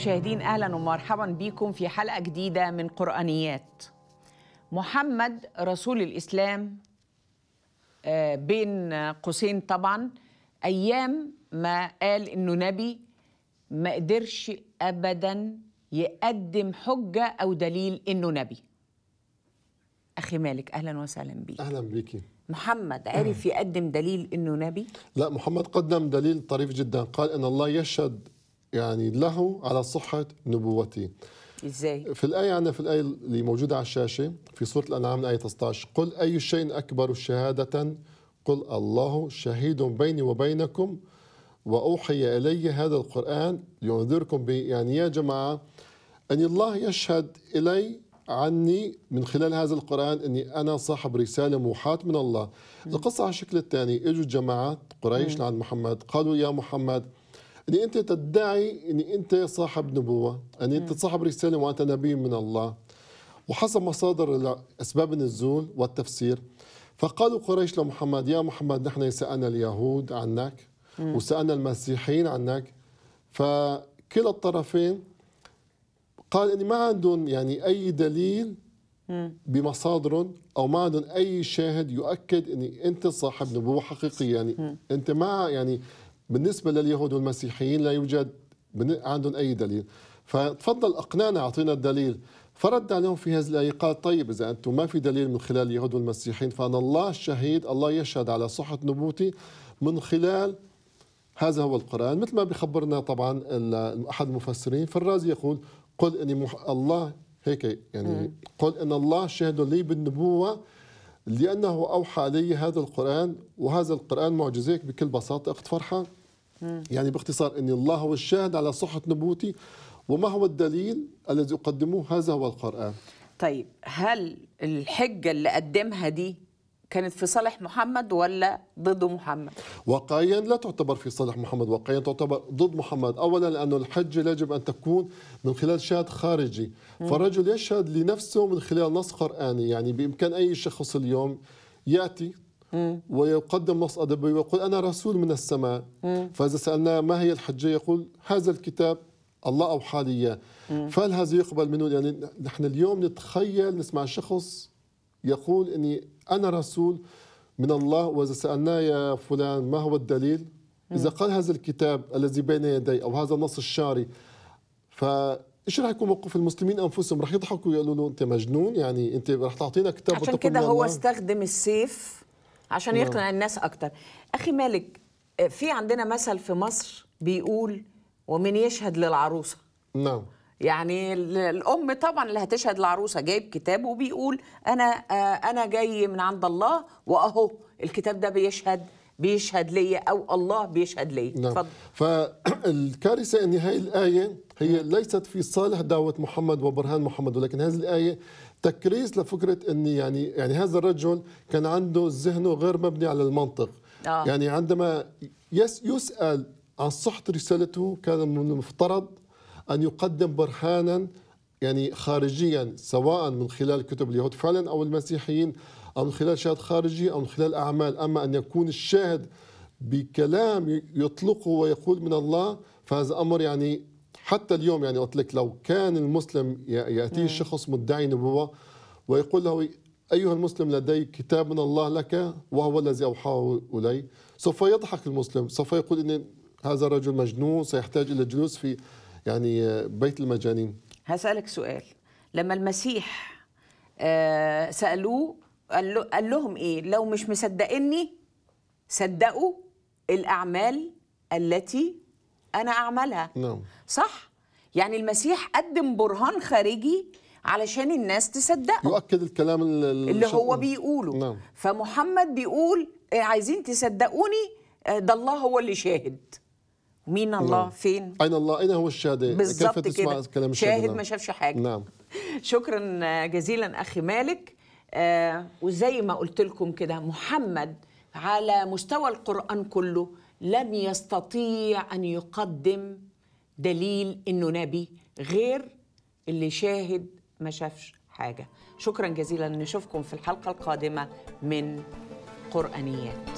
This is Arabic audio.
المشاهدين أهلا ومرحبا بكم في حلقة جديدة من قرآنيات. محمد رسول الإسلام آه، بين قوسين طبعا. أيام ما قال إنه نبي ما قدرش ابدا يقدم حجة أو دليل إنه نبي. أخي مالك أهلا وسهلا بيك. أهلا بيكي. محمد عرف يقدم دليل إنه نبي؟ لا محمد قدم دليل طريف جدا. قال إن الله يشهد يعني له على صحة نبوته إزاي؟ في الآية عندنا في الآية اللي موجودة على الشاشة في سورة الأنعام الايه 16 قل أي شيء أكبر شهادة؟ قل الله شهيد بيني وبينكم وأوحي إلي هذا القرآن لينذركم به. يعني يا جماعة أن الله يشهد إلي عني من خلال هذا القرآن أني أنا صاحب رسالة موحاة من الله. القصة على الشكل الثاني إجوا جماعات قريش لعند محمد قالوا يا محمد أني أنت تدعي أني أنت صاحب نبوة أني أنت صاحب رسالة وأنت نبي من الله. وحسب مصادر أسباب النزول والتفسير. فقالوا قريش لمحمد يا محمد نحن سألنا اليهود عنك وسألنا المسيحيين عنك. فكلا الطرفين قال اني ما عندهم يعني أي دليل بمصادر أو ما عندهم أي شاهد يؤكد إني أنت صاحب نبوة حقيقية. يعني أنت ما يعني بالنسبة لليهود والمسيحيين لا يوجد عندهم أي دليل. فتفضل أقنعنا أعطينا الدليل. فرد عليهم في هذه الايه قال طيب إذا أنتم ما في دليل من خلال اليهود والمسيحيين فأنا الله الشهيد الله يشهد على صحة نبوتي من خلال هذا هو القرآن. مثل ما بخبرنا طبعا أحد المفسرين فالرازي يقول قل إني مح... الله هيك يعني. قل إن الله شهد لي بالنبوة لأنه أوحى لي هذا القرآن وهذا القرآن معجزة بكل بساطة. اخت فرحه مم. يعني باختصار ان الله هو الشاهد على صحة نبوتي وما هو الدليل الذي أقدمه؟ هذا هو القرآن. طيب هل الحجة اللي قدمها دي كانت في صالح محمد ولا ضد محمد؟ واقعيا لا تعتبر في صالح محمد، واقعيا تعتبر ضد محمد، اولا لأنه الحجه يجب أن تكون من خلال شاهد خارجي، فالرجل يشهد لنفسه من خلال نص قرآني، يعني بإمكان أي شخص اليوم يأتي ويقدم نص أدبي ويقول أنا رسول من السماء، فإذا سألناه ما هي الحجة يقول هذا الكتاب الله اوحى لي فهل هذا يقبل منه؟ يعني نحن اليوم نتخيل نسمع شخص يقول إني أنا رسول من الله وإذا سألناه يا فلان ما هو الدليل؟ إذا قال هذا الكتاب الذي بين يدي أو هذا النص الشعري ف إيش راح يكون موقف المسلمين أنفسهم؟ راح يضحكوا ويقولوا له أنت مجنون؟ يعني أنت راح تعطينا كتاب عشان كده هو استخدم السيف عشان نعم. يقنع الناس أكتر. أخي مالك في عندنا مثل في مصر بيقول ومن يشهد للعروسة نعم يعني الأم طبعا اللي هتشهد العروسه جايب كتاب وبيقول أنا أنا جاي من عند الله وأهو الكتاب ده بيشهد بيشهد ليا أو الله بيشهد ليا نعم. فضل. فالكارثة إن هاي الآية هي ليست في صالح دعوة محمد وبرهان محمد ولكن هذه الآية تكريس لفكرة إن يعني يعني هذا الرجل كان عنده ذهنه غير مبني على المنطق آه. يعني عندما يس يسأل عن صحه رسالته كان من المفترض أن يقدم برهانا يعني خارجيا سواء من خلال كتب اليهود فعلا أو المسيحيين أو من خلال شاهد خارجي أو من خلال أعمال. أما أن يكون الشاهد بكلام يطلقه ويقول من الله فهذا أمر يعني حتى اليوم يعني قلت لك لو كان المسلم يأتيه شخص مدعي نبوة ويقول له أيها المسلم لديك كتاب من الله لك وهو الذي أوحاه إلي. سوف يضحك المسلم سوف يقول إن هذا الرجل مجنون سيحتاج إلى جلوس في يعني بيت المجانين. هسألك سؤال. لما المسيح سألوه قال, له قال لهم إيه؟ لو مش مصدقني صدقوا الأعمال التي أنا أعملها. نعم. صح؟ يعني المسيح قدم برهان خارجي علشان الناس تصدقه. يؤكد الكلام اللي هو بيقوله. نعم. فمحمد بيقول عايزين تصدقوني؟ ده الله هو اللي شاهد. مين الله؟ نعم. فين؟ أين الله؟ أين هو الشاهد؟ بالظبط كده. كلام شاهد نعم. ما شافش حاجة. نعم. شكرا جزيلا أخي مالك. آه وزي ما قلت لكم كده محمد على مستوى القرآن كله لم يستطيع أن يقدم دليل إنه نبي غير اللي شاهد ما شافش حاجة. شكرا جزيلا. نشوفكم في الحلقة القادمة من قرآنيات.